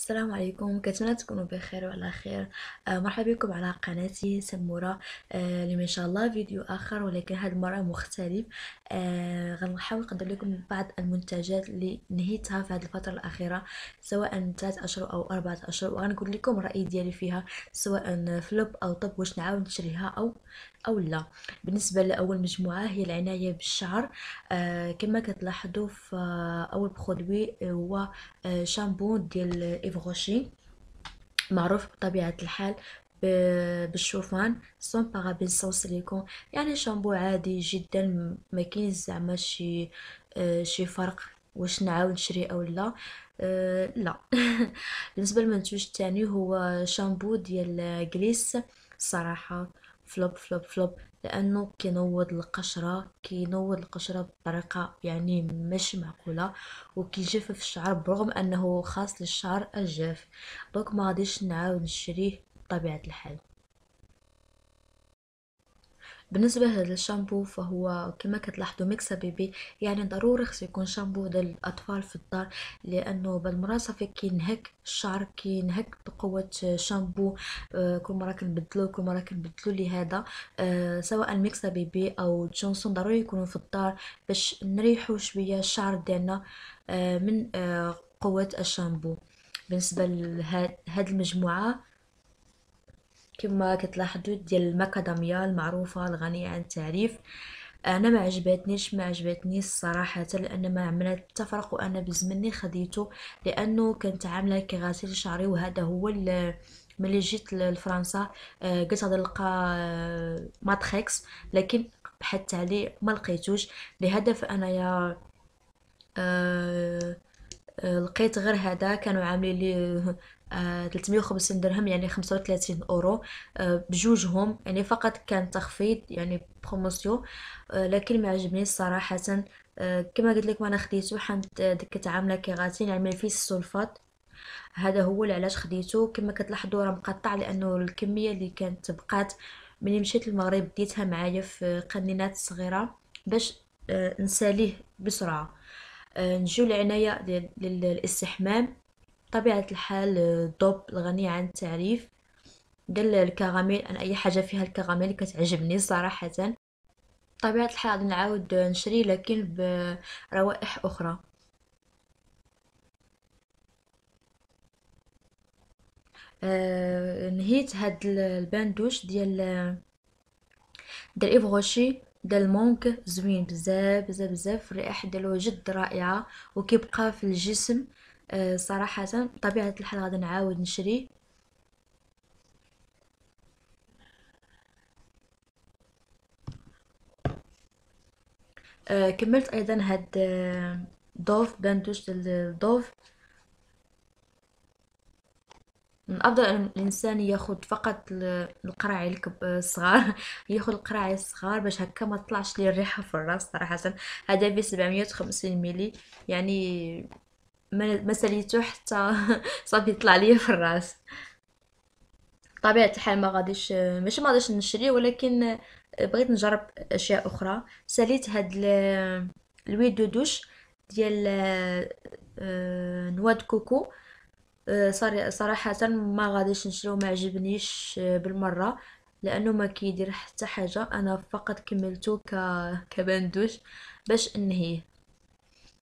السلام عليكم. كنتمنى تكونوا بخير وعلى خير. آه مرحبا بكم على قناتي سمورة. آه اليوم ان شاء الله فيديو آخر ولكن هذه المرة مختلف. آه غنحاول نقدم لكم بعض المنتجات اللي نهيتها في هذه الفترة الأخيرة سواء 3 أشهر أو 4 أشهر وغنقول لكم الرأي ديالي فيها سواء فلوب أو طب واش نعاود نشريها أو أو لا. بالنسبة لأول مجموعة هي العناية بالشعر. آه كما كتلاحظوا في أول produit هو شامبو ديال Yves Rocher معروف بطبيعة الحال بالشوفان sans paraben sans silicone. يعني شامبو عادي جدا ما كاين زعما شي آه شي فرق واش نعاود نشري أو لا. أه لا. بالنسبة للمنتوج الثاني هو شامبو ديال Gliss الصراحه flop flop flop. لأنه كينوض القشرة كينوض القشرة بطريقة يعني مش معقولة وكيجفف الشعر برغم أنه خاص للشعر الجاف. donc ما غاديش نعاود نشريه بطبيعة الحال. بالنسبة لهذا الشامبو فهو كما كتلاحظوا Mixa bébé يعني ضروري خصو يكون شامبو ديال الاطفال في الدار لأنه صافي كينهك الشعر كينهك بقوة شامبو آه كل مرة كنبدلو كل مرة كنبدلو لهذا آه سواء Mixa bébé أو جونسون ضروري يكونوا في الدار باش نريحوا شوية الشعر ديالنا آه من قوة الشامبو. بالنسبة لهاد المجموعة كما كتلاحظوا ديال المكاداميا المعروفة الغنية عن التعريف. أنا ما عجبتنيش ما عجبتنيش صراحة لأن ما عملت تفرق وأنا بزمني خديته لأنه كانت عاملة كغسيل شعري وهذا هو ملي جيت لفرنسا آه، قلت غادي نلقى آه، Matrix لكن بحثت عليه ما لقيتوش. لهذا فانايا أه لقيت غير هذا. كانوا عاملين لي 350 آه، درهم يعني 35 أورو آه، بجوجهم. يعني فقط كان تخفيض يعني promotion آه، لكن ما عجبني صراحة. كما قلت لكم أنا خديته حنت ديك عامله kératine يعني فيه السلفات هذا هو اللي علاش خديته. كما كتلاحظوا راه مقطع لأنه الكمية اللي كانت بقات ملي مشيت للمغرب ديتها معايا في قنينات صغيرة باش نساليه بسرعة. نجيو العنايه للاستحمام. طبيعة الحال الضب الغني عن التعريف. ديال الكراميل أنا أي حاجة فيها الكراميل كتعجبني صراحة. طبيعة الحال غادي نعاود نشري لكن بروائح أخرى. آه نهيت هاد ال bain douche ديال ديال Yves Rocher. ديال ال mangue زوين بزاف بزاف بزاف الرائحه ديالو جد رائعة وكيبقى في الجسم. آه، صراحة بطبيعة الحال غادي نعاود نشري. آه، كملت أيضا هاد آه، Dove bain douche ديال ال Dove من افضل أن الإنسان ياخذ فقط القراعي الصغار ياخذ القراعي الصغار باش هكا ما تطلعش ليه الريحة في الراس صراحة. هذا ب 750 ملي يعني ما ساليتو حتى صافي طلع ليا في الراس. طبيعة الحال ما غاديش ماشي ما غاديش نشري ولكن بغيت نجرب أشياء أخرى. ساليت هاد ال huile de douche ديال آه، noix de coco. صراحة ما غاديش نشري وما عجبنيش بالمرة لأنه ما كيدير حتى حاجة. أنا فقط كملته ك ك bain douche باش انهيه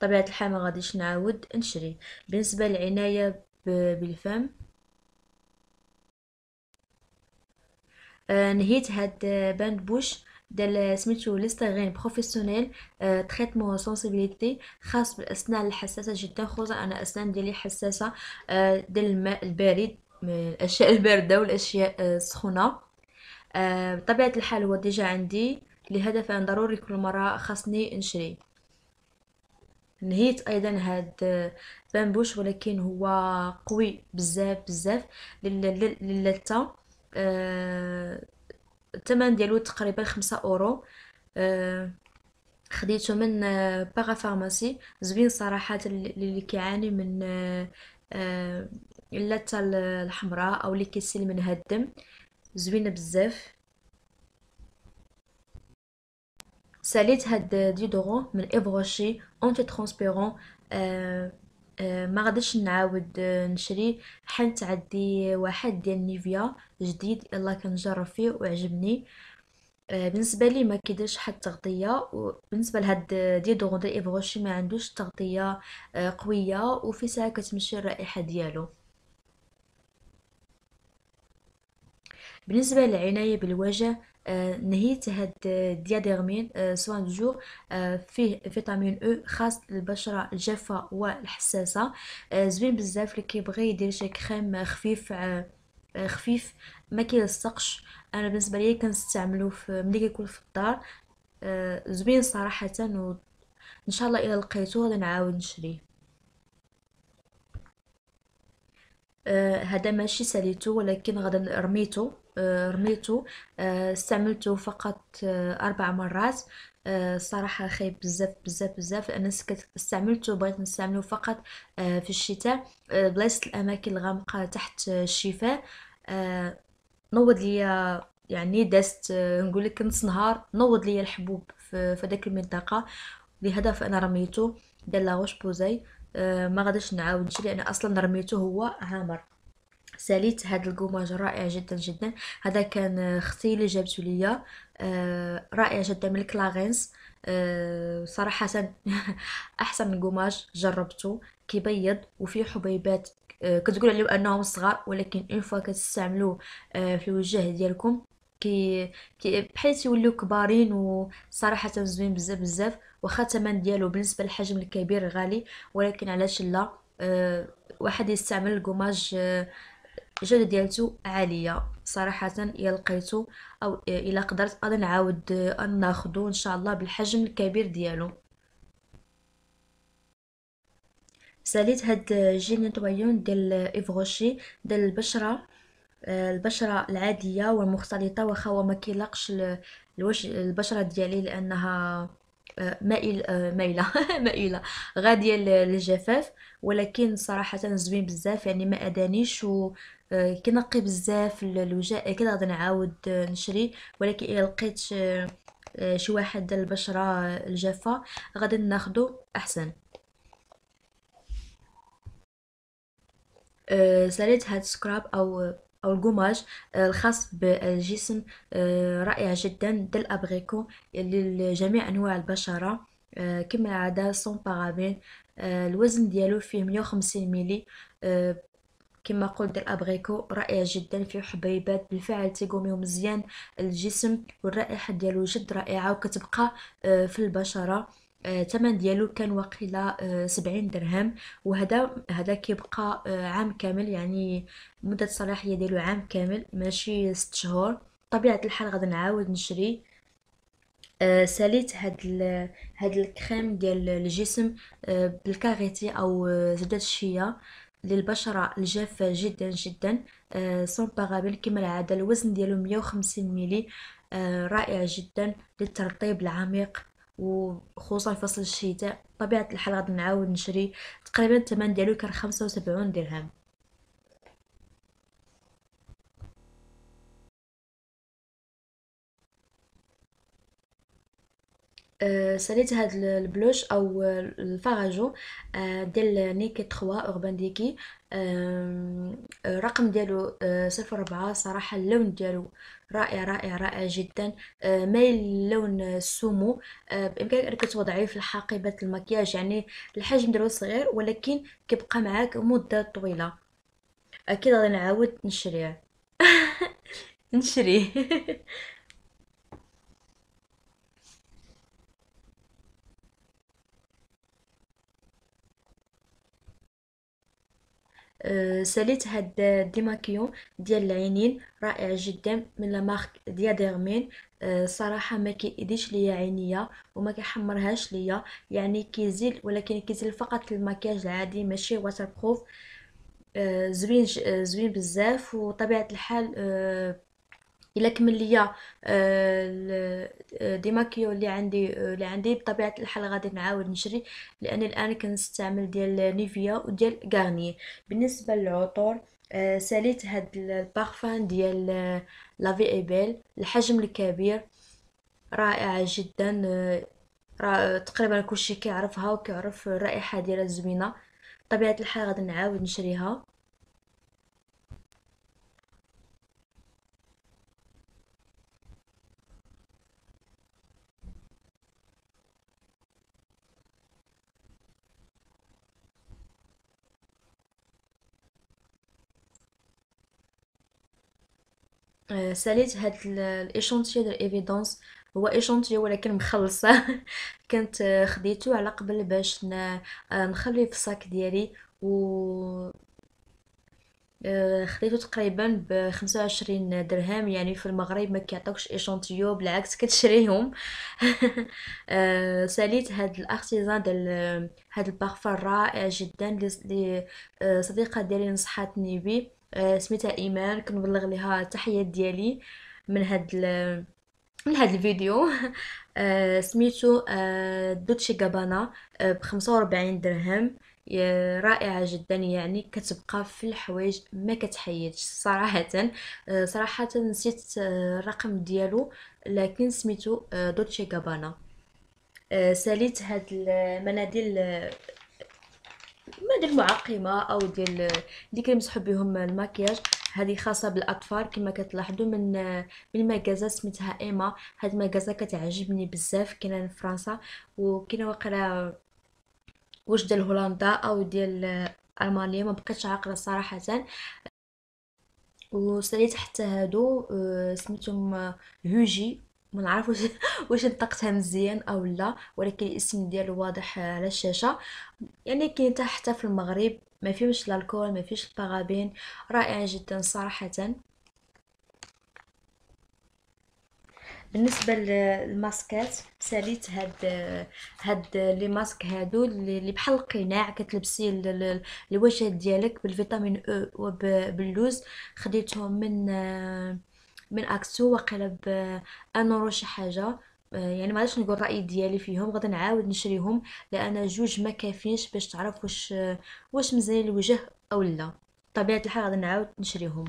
طبيعة الحال ما غاديش نعاود نشري. بالنسبة للعناية بالفم آه نهيت هاد bain de bouche. ديال سميتو Listerine professionnel traitement sensibilité خاص بالاسنان الحساسة جدا خصوصا أنا اسنان ديالي حساسة آه ديال الماء البارد الأشياء الباردة والأشياء السخونة. آه بطبيعة الحال هو déjà عندي لهذا فان ضروري كل مرة خاصني نشري. نهيت أيضا هاد bain de bouche ولكن هو قوي بزاف بزاف. للتا آه الثمن ديالو تقريبا خمسة أورو. آه خديته من parapharmacie زوين صراحة اللي كيعاني من آه اللتة الحمراء أو اللي كيسيل منها الدم. زوينة بزاف. ساليت هاد déodorant من Yves Rocher anti-transpirant آه آه، ما غاديش نعاود آه، نشري. حنت عندي واحد ديال Nivea جديد يلا كنجرب فيه وعجبني. آه، بالنسبة لي ما كيديرش حتى تغطية وبالنسبة لهاد déodorant ديال Yves Rocher ما عندوش تغطية قوية وفي ساعة كتمشي الرائحة ديالو. بالنسبة للعناية بالوجه آه، نهيت هاد Diadermine آه، soin jour آه، فيه vitamine E خاص للبشرة الجافة والحساسة. زوين بزاف اللي كيبغي يدير شي كريم خفيف خفيف ما كيلصقش. أنا بالنسبة لي كنستعملو في ملي كيكون في الدار زوين صراحة و إن شاء الله إلا لقيتو غادي نعاود نشريه هذا ماشي ساليتو ولكن غادا رميتو آه، رميته. آه، استعملته فقط آه، أربع مرات. صراحة خايب بزاف بزاف بزاف. لأن استعملته بغيت نستعمله فقط في الشتاء. بلايص الأماكن الغامقة تحت الشفاه نوض ليا يعني دازت نقول لك نص نهار نوض ليا الحبوب في, داك المنطقة. لهذا فأنا رميته ديال لاغوش بوزي ما غاديش نعاود نشري لأن أصلا رميته هو عامر ساليت هذا القماش رائع جدا جدا. هذا كان أختي اللي جابته ليا. آه رائع جدا من Clarins آه صراحة أحسن gommage جربته. كيبيض وفيه حبيبات. آه كتقول عليهم أنهم صغار ولكن une fois كتستعملوه في الوجه ديالكم كي, كي بحال تيوليو كبارين وصراحة زوين بزاف بزاف. واخا الثمن ديالو بالنسبة للحجم الكبير غالي ولكن علاش لا؟ واحد يستعمل ال gommage الجودة ديالتو عالية. صراحة إلا لقيتو أو إلا قدرت غادي نعاود ناخدو إن شاء الله بالحجم الكبير ديالو. ساليت هاد جيل نتويون ديال إيفغوشي ديال البشرة. البشرة العادية والمختلطة واخا هو ما كيلاقش الوجه البشرة ديالي لأنها مائل مايلة مائلة غادية للجفاف. ولكن صراحة زوين بزاف يعني ما أدانيش و كنقي بزاف الوجه كده غادي نعاود نشري. ولكن إلا لقيت شي واحد البشرة الجافة غادي ناخدو أحسن. ساليت هاد سكراب أو أو القماش الخاص بالجسم رائع جدا دل ابغيكو لجميع أنواع البشرة. كما العاده سون بارابين الوزن ديالو فيه 150 ملي كما قلت الابغيكو رائع جدا فيه حبيبات. بالفعل تيقوميو مزيان الجسم والرائحة ديالو جد رائعة وكتبقى آه، في البشرة. الثمن آه، ديالو كان وقيله آه، سبعين درهم. وهذا هذا كيبقى عام كامل يعني مدة الصلاحيه ديالو عام كامل ماشي ست شهور. طبيعة الحال غادي نعاود نشري ساليت هاد هاد الكريم ديال الجسم بال karité أو زبده الشيا. للبشرة الجافة جدا جدا. sans parabènes كما العادة الوزن ديالو مية وخمسين ميلي. آه، رائع جدا للترطيب العميق وخصوصا فصل الشتاء. طبيعة الحال غادي نعاود نشري. تقريبا الثمن ديالو كان خمسة وسبعون درهم. ساليت هاد البلوش أو الفاراجو ديال Naked 3 Urban Decay الرقم ديالو صفر ربعة صراحة اللون ديالو رائع رائع رائع جدا مايل لون ال saumon بامكانك أنك توضعيه في الحاقبة المكياج. يعني الحجم ديالو صغير ولكن كيبقى معاك مدة طويلة. أكيد غادي نعاود نشريه. نشريه. ساليت هاد démaquillant ديال العينين رائع جدا من la marque Diadermine أه صراحة ما كيأذيش ليا عينيا وما كيحمرهاش ليا. يعني كيزيل ولكن كيزيل فقط المكياج العادي ماشي waterproof أه زوين آه، زوين بزاف وطبيعة الحال إلا كمل ليا démaquillant اللي عندي اللي عندي بطبيعة الحال غادي نعاود نشري لاني الآن كنستعمل ديال Nivea وديال Garnier. بالنسبة للعطور آه، ساليت هاد البارفان ديال La vie est belle الحجم الكبير رائعه جدا آه، تقريبا كلشي كيعرفها وكيعرف الرائحة ديالها زوينه بطبيعة الحال غادي نعاود نشريها. ساليت هاد ال échantillon ديال Évidence هو échantillon ولكن مخلصه كنت آه، خديته على قبل باش آه، نخليه في ال sac ديالي و آه، خديته تقريبا بخمسة وعشرين درهم. يعني في المغرب ما كيعطوكش échantillon بالعكس كتشريهم. آه، ساليت هاد الأرتيزان ديال هاد البارفان رائع جدا. اللي صديقة ديالي نصحاتني بيه. آه، سميتها إيمان. كنبلغ ليها التحيات ديالي من هاد ال... من هاد الفيديو. آه، سميتو آه، دوتشي جابانا بخمسة وربعين درهم. ي- رائعة جدا يعني كتبقى في الحوايج ما كتحيدش صراحة. آه، صراحة نسيت آه، الرقم ديالو لكن سميتو آه، دوتشي جابانا آه، ساليت هاد المناديل مناديل معقمة أو ديال اللي كيمسحوا بهم المكياج هذه خاصة بالأطفال كما كتلاحظوا من من ماكازا سميتها إيما. هاد الماكازا كتعجبني بزاف كاينة في فرنسا وكاينة واقيلا واش ديال هولندا أو ديال ألمانيا ما بقيتش عاقلة صراحة. وساليت حتى هادو آه، سميتهم هوجي. ما نعرف واش واش نطقتها مزيان أو لا ولكن الاسم ديالو واضح على الشاشة. يعني كاين حتى في المغرب ما فيهمش ال alcool ما فيش ال parabènes. رائع جدا صراحة. بالنسبة للماسكات ساليت هاد هاد les masques هادو اللي بحال القناع كتلبسيه الوجه ديالك بال vitamine E وباللوز خديتهم من من اكسو وقيلا ب un euro شي حاجة يعني ما غاديش نقول الراي ديالي فيهم غادي نعاود نشريهم لأن جوج ما كافينش باش تعرف واش واش مزيان الوجه أو لا. طبيعه الحال غادي نعاود نشريهم.